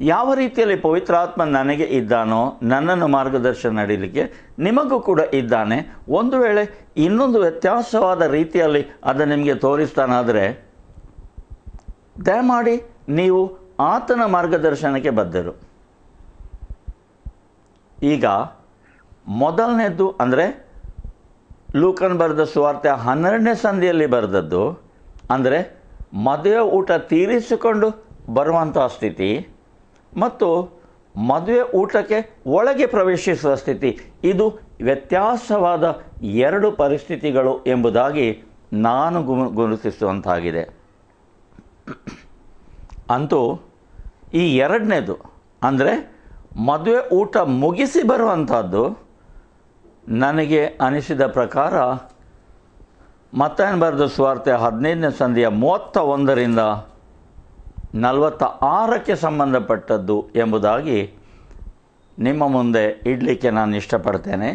[SPEAKER 1] ಯಾವ ರೀತಿಯಲ್ಲಿ ಪವಿತ್ರಾತ್ಮ ನನಗೆ ಇದ್ದಾನೋ ನನ್ನನ್ನು ಮಾರ್ಗದರ್ಶನ ನಡೀಲಿಕ್ಕೆ ನಿಮಗೂ ಕೂಡ ಇದ್ದಾನೆ. ಒಂದು ವೇಳೆ ಇನ್ನೊಂದು ವ್ಯತ್ಯಾಸವಾದ ರೀತಿಯಲ್ಲಿ ಅದು ನಿಮಗೆ ತೋರಿಸ್ತಾನಾದರೆ, ದಯಮಾಡಿ ನೀವು ಆತನ ಮಾರ್ಗದರ್ಶನಕ್ಕೆ ಬದ್ದರು ಈಗ ಮೊದಲನೇದ್ದು ಅಂದರೆ, ಲೂಕನ್ ಬರೆದ ಸುವಾರ್ತೆ ಹನ್ನೆರಡನೇ ಸಂಧಿಯಲ್ಲಿ ಬರೆದದ್ದು ಅಂದರೆ, ಮದುವೆ ಊಟ ತೀರಿಸಿಕೊಂಡು ಬರುವಂಥ ಸ್ಥಿತಿ. ಮತ್ತು ಮದುವೆ ಊಟಕ್ಕೆ ಒಳಗೆ ಪ್ರವೇಶಿಸುವ ಸ್ಥಿತಿ. ಇದು ವ್ಯತ್ಯಾಸವಾದ ಎರಡು ಪರಿಸ್ಥಿತಿಗಳು ಎಂಬುದಾಗಿ ನಾನು ಗುರುತಿಸುವಂತಾಗಿದೆ. ಅಂತೂ ಈ ಎರಡನೇದು, ಅಂದರೆ ಮದುವೆ ಊಟ ಮುಗಿಸಿ ಬರುವಂಥದ್ದು ನನಗೆ ಅನಿಸಿದ ಪ್ರಕಾರ ಮತ್ತೇನು ಬರೆದ ಸ್ವಾರ್ಥ ಹದಿನೈದನೇ ಸಂಧಿಯ ಮೂವತ್ತ ಒಂದರಿಂದ ನಲವತ್ತ ಆರಕ್ಕೆ ಸಂಬಂಧಪಟ್ಟದ್ದು ಎಂಬುದಾಗಿ ನಿಮ್ಮ ಮುಂದೆ ಇಡಲಿಕ್ಕೆ ನಾನು ಇಷ್ಟಪಡ್ತೇನೆ.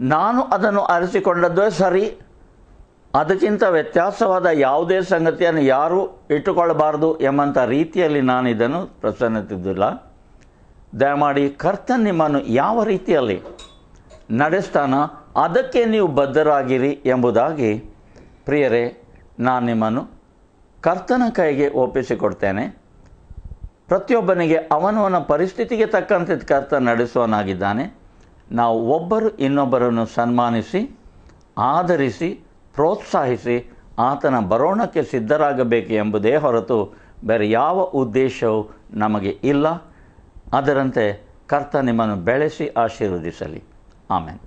[SPEAKER 1] ನಾನು ಅದನ್ನು ಅರಿಸಿಕೊಂಡದ್ದೇ ಸರಿ. ಅದಕ್ಕಿಂತ ವ್ಯತ್ಯಾಸವಾದ ಯಾವುದೇ ಸಂಗತಿಯನ್ನು ಯಾರೂ ಇಟ್ಟುಕೊಳ್ಳಬಾರದು ಎಂಬಂಥ ರೀತಿಯಲ್ಲಿ ನಾನು ಇದನ್ನು ಪ್ರಸನ್ನತಿದ್ದಿಲ್ಲ. ದಯಮಾಡಿ ಕರ್ತನ್ ನಿಮ್ಮನ್ನು ಯಾವ ರೀತಿಯಲ್ಲಿ ನಡೆಸ್ತಾನ, ಅದಕ್ಕೆ ನೀವು ಬದ್ಧರಾಗಿರಿ ಎಂಬುದಾಗಿ ಪ್ರಿಯರೇ, ನಾನು ನಿಮ್ಮನ್ನು ಕರ್ತನ ಕೈಗೆ ಒಪ್ಪಿಸಿಕೊಡ್ತೇನೆ. ಪ್ರತಿಯೊಬ್ಬನಿಗೆ ಅವನವನ ಪರಿಸ್ಥಿತಿಗೆ ತಕ್ಕಂತೆ ಕರ್ತ ನಡೆಸುವನಾಗಿದ್ದಾನೆ ನಾವು ಒಬ್ಬರು ಇನ್ನೊಬ್ಬರನ್ನು ಸನ್ಮಾನಿಸಿ, ಆಧರಿಸಿ, ಪ್ರೋತ್ಸಾಹಿಸಿ ಆತನ ಬರೋಣಕ್ಕೆ ಸಿದ್ಧರಾಗಬೇಕು ಎಂಬುದೇ ಹೊರತು ಬೇರೆ ಯಾವ ಉದ್ದೇಶವೂ ನಮಗೆ ಇಲ್ಲ. ಅದರಂತೆ ಕರ್ತ ನಿಮ್ಮನ್ನು ಬೆಳೆಸಿ ಆಶೀರ್ವದಿಸಲಿ. ಆಮೇಲೆ